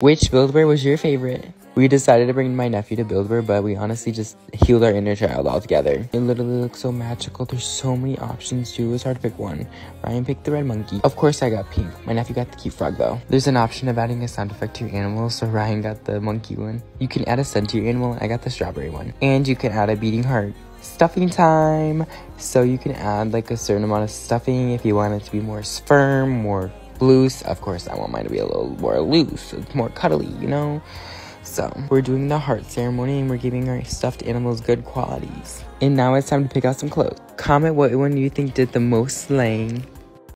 Which Build-A-Bear was your favorite? We decided to bring my nephew to Build-A-Bear, but we honestly just healed our inner child altogether. It literally looks so magical. There's so many options too. It was hard to pick one. Ryan picked the red monkey. Of course, I got pink. My nephew got the cute frog though. There's an option of adding a sound effect to your animal, so Ryan got the monkey one. You can add a scent to your animal. I got the strawberry one. And you can add a beating heart stuffing time. So you can add like a certain amount of stuffing if you want it to be more firm, more loose. Of course, I want mine to be a little more loose, more cuddly, you know? So, we're doing the heart ceremony and we're giving our stuffed animals good qualities. And now it's time to pick out some clothes. Comment what one you think did the most slaying